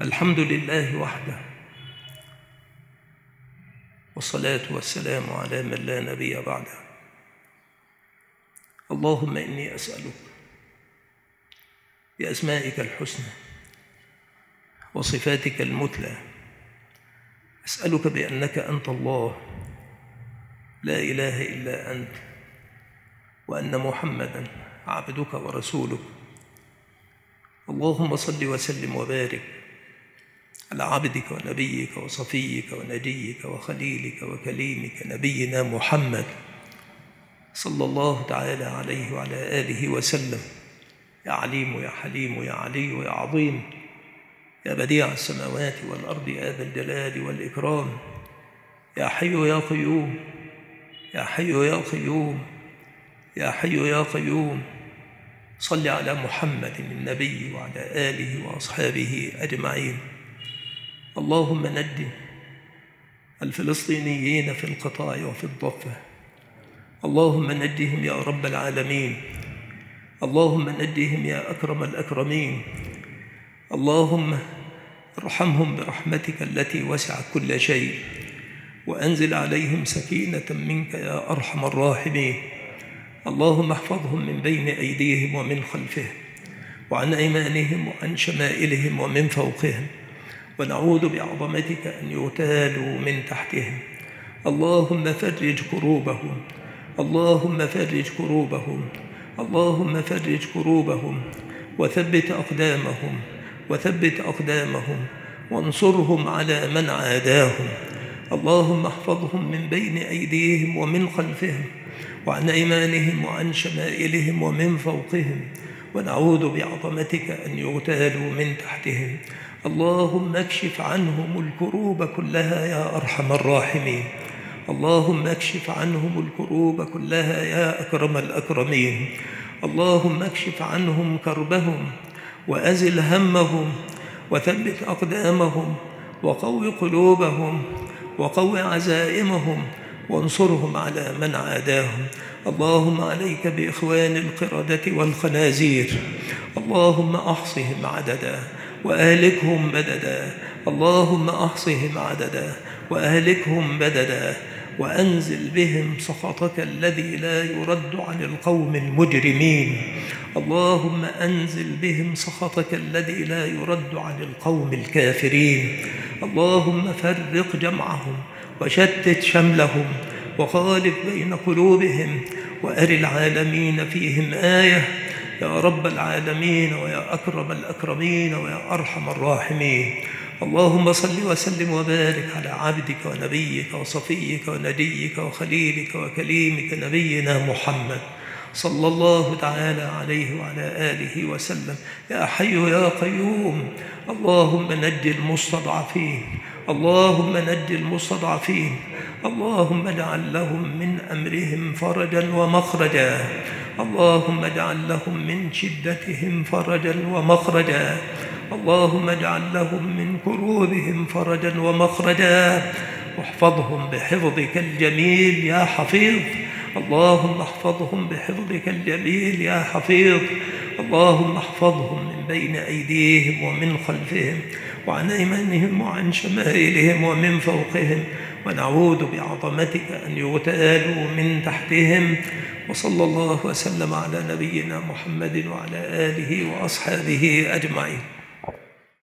الحمد لله وحده. والصلاة والسلام على من لا نبي بعده. اللهم إني أسألك بأسمائك الحسنى وصفاتك المثلى. أسألك بأنك أنت الله لا إله إلا أنت وأن محمدا عبدك ورسولك. اللهم صل وسلم وبارك على عبدك ونبيك وصفيك ونجيك وخليلك وكليمك نبينا محمد صلى الله تعالى عليه وعلى آله وسلم. يا عليم يا حليم يا علي يا عظيم. يا بديع السماوات والأرض يا ذا الجلال والإكرام. يا حي يا قيوم. يا حي يا قيوم. يا حي يا قيوم. صل على محمد النبي وعلى آله وأصحابه أجمعين. اللهم ند الفلسطينيين في القطاع وفي الضفة. اللهم ندهم يا رب العالمين. اللهم ندهم يا أكرم الأكرمين. اللهم ارحمهم برحمتك التي وسعت كل شيء. وأنزل عليهم سكينة منك يا أرحم الراحمين. اللهم احفظهم من بين أيديهم ومن خلفهم وعن أيمانهم وعن شمائلهم ومن فوقهم. ونعوذ بعظمتك أن يغتالوا من تحتهم. اللهم فرج كروبهم. اللهم فرج كروبهم. اللهم فرج كروبهم. وثبت أقدامهم. وثبت أقدامهم. وانصرهم على من عاداهم. اللهم احفظهم من بين أيديهم ومن خلفهم. وعن أيمانهم وعن شمائلهم ومن فوقهم. ونعوذ بعظمتك أن يغتالوا من تحتهم. اللهم اكشف عنهم الكروب كلها يا أرحم الراحمين. اللهم اكشف عنهم الكروب كلها يا أكرم الأكرمين. اللهم اكشف عنهم كربهم وأزل همهم وثبت أقدامهم وقو قلوبهم وقو عزائمهم وانصرهم على من عاداهم. اللهم عليك بإخوان القردة والخنازير. اللهم أحصهم عددا. وأهلكهم بددا. اللهم أحصهم عددا وأهلكهم بددا وأنزل بهم سخطك الذي لا يرد عن القوم المجرمين. اللهم أنزل بهم سخطك الذي لا يرد عن القوم الكافرين. اللهم فرق جمعهم وشتت شملهم وخالف بين قلوبهم وأر العالمين فيهم آية يا رب العالمين ويا أكرم الأكرمين ويا أرحم الراحمين. اللهم صل وسلم وبارك على عبدك ونبيك وصفيك ونجيك وخليلك وكليمك نبينا محمد. صلى الله تعالى عليه وعلى آله وسلم. يا حي يا قيوم. اللهم نج المستضعفين. اللهم نج المستضعفين. اللهم اجعل لهم من أمرهم فرجا ومخرجا. اللهم اجعل لهم من شدتهم فرجا ومخرجا. اللهم اجعل لهم من كروبهم فرجا ومخرجا. واحفظهم بحفظك الجميل يا حفيظ. اللهم احفظهم بحفظك الجميل يا حفيظ. اللهم احفظهم من بين أيديهم ومن خلفهم وعن أيمانهم وعن شمائلهم ومن فوقهم. ونعوذ بعظمتك أن يغتالوا من تحتهم. وصلى الله وسلم على نبينا محمد وعلى آله وأصحابه أجمعين.